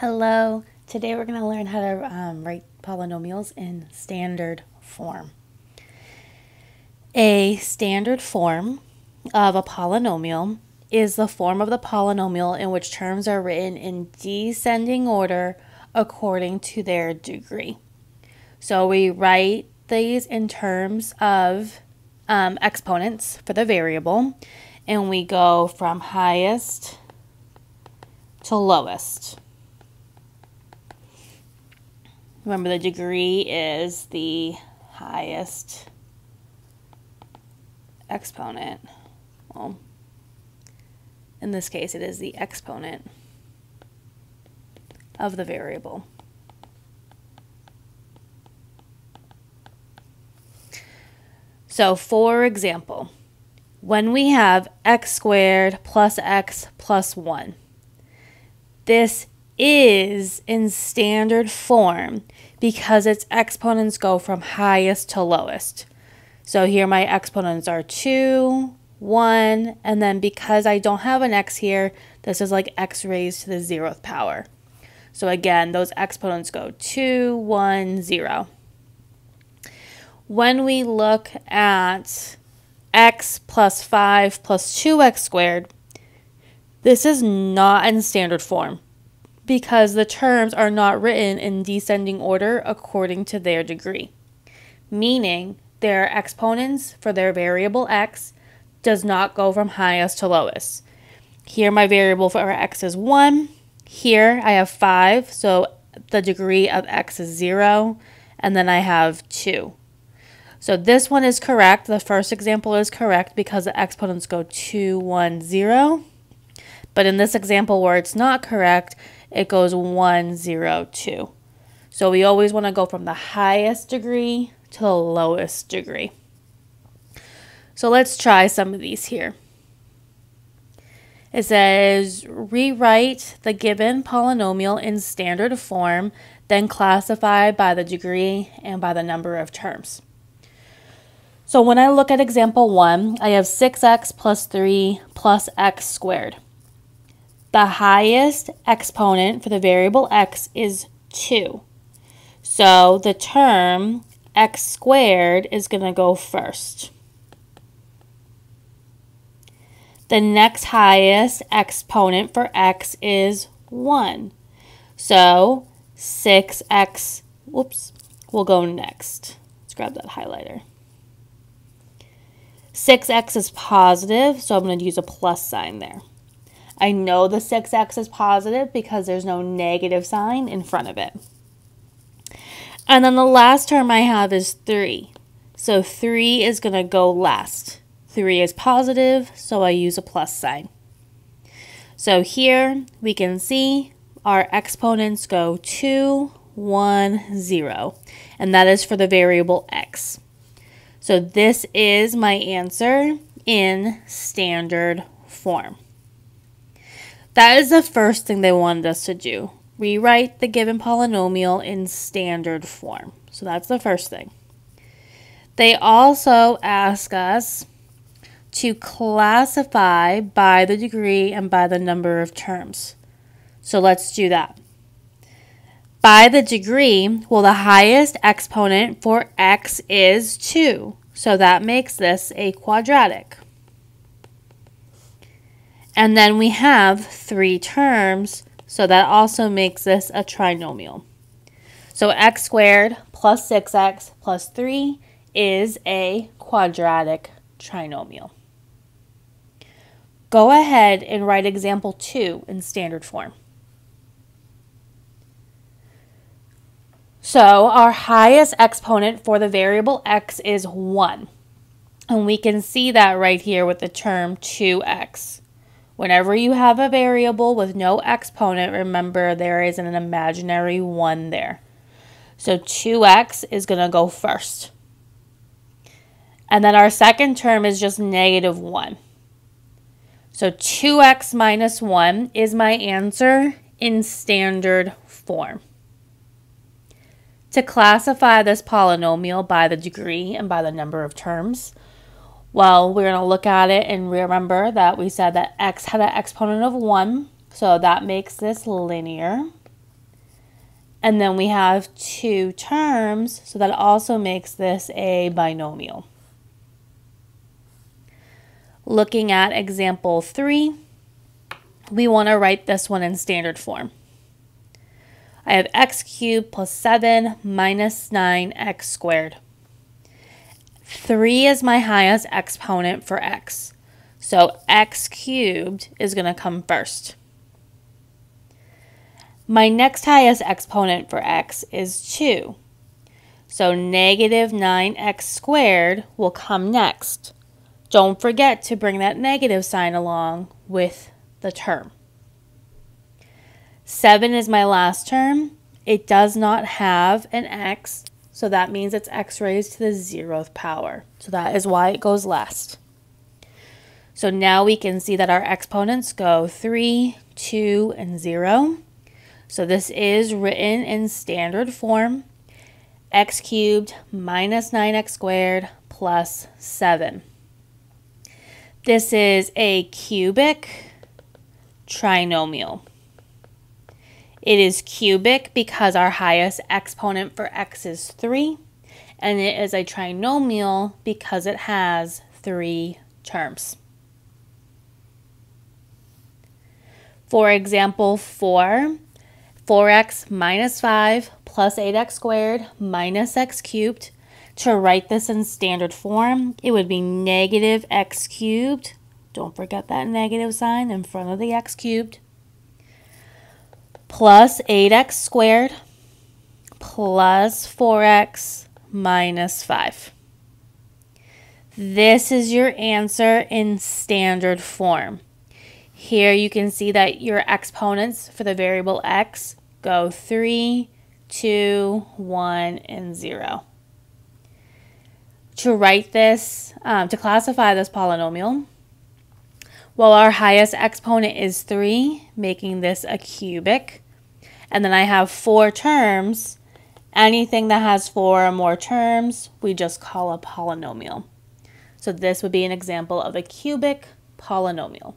Hello, today we're going to learn how to um, write polynomials in standard form. A standard form of a polynomial is the form of the polynomial in which terms are written in descending order according to their degree. So we write these in terms of um, exponents for the variable, and we go from highest to lowest. Remember the degree is the highest exponent. Well, in this case, it is the exponent of the variable. So, for example, when we have x squared plus x plus 1, this is in standard form because its exponents go from highest to lowest. So here my exponents are 2, 1, and then because I don't have an x here, this is like x raised to the zeroth power. So again, those exponents go 2, 1, 0. When we look at x plus 5 plus 2x squared, this is not in standard form because the terms are not written in descending order according to their degree, meaning their exponents for their variable x does not go from highest to lowest. Here my variable for x is 1. Here I have 5, so the degree of x is 0, and then I have 2. So this one is correct. The first example is correct because the exponents go 2, 1, 0. But in this example where it's not correct, it goes 1, 0, 2. So we always want to go from the highest degree to the lowest degree. So let's try some of these here. It says rewrite the given polynomial in standard form, then classify by the degree and by the number of terms. So when I look at example 1, I have 6x plus 3 plus x squared. The highest exponent for the variable x is 2. So the term x squared is going to go first. The next highest exponent for x is 1. So 6x, whoops, will go next. Let's grab that highlighter. 6x is positive, so I'm going to use a plus sign there. I know the 6x is positive because there's no negative sign in front of it. And then the last term I have is 3. So 3 is going to go last. 3 is positive, so I use a plus sign. So here we can see our exponents go 2, 1, 0. And that is for the variable x. So this is my answer in standard form. That is the first thing they wanted us to do. Rewrite the given polynomial in standard form. So that's the first thing. They also ask us to classify by the degree and by the number of terms. So let's do that. By the degree, well, the highest exponent for x is 2. So that makes this a quadratic. And then we have three terms, so that also makes this a trinomial. So x squared plus 6x plus 3 is a quadratic trinomial. Go ahead and write example 2 in standard form. So our highest exponent for the variable x is 1. And we can see that right here with the term 2x. Whenever you have a variable with no exponent, remember there is an imaginary 1 there. So 2x is going to go first. And then our second term is just negative 1. So 2x minus 1 is my answer in standard form. To classify this polynomial by the degree and by the number of terms, well, we're going to look at it and remember that we said that x had an exponent of 1, so that makes this linear. And then we have two terms, so that also makes this a binomial. Looking at example 3, we want to write this one in standard form. I have x cubed plus 7 minus 9x squared. 3 is my highest exponent for x. So x cubed is going to come first. My next highest exponent for x is 2. So negative 9x squared will come next. Don't forget to bring that negative sign along with the term. 7 is my last term. It does not have an x, so that means it's x raised to the zeroth power. So that is why it goes last. So now we can see that our exponents go 3, 2, and 0. So this is written in standard form. x cubed minus 9x squared plus 7. This is a cubic trinomial. It is cubic because our highest exponent for x is 3, and it is a trinomial because it has three terms. For example 4, 4x minus 5 plus 8x squared minus x cubed. To write this in standard form, it would be negative x cubed. Don't forget that negative sign in front of the x cubed plus 8x squared plus 4x minus 5. This is your answer in standard form. Here you can see that your exponents for the variable x go 3, 2, 1, and 0. To write this, um, to classify this polynomial, well, our highest exponent is 3, making this a cubic. And then I have four terms. Anything that has four or more terms, we just call a polynomial. So this would be an example of a cubic polynomial.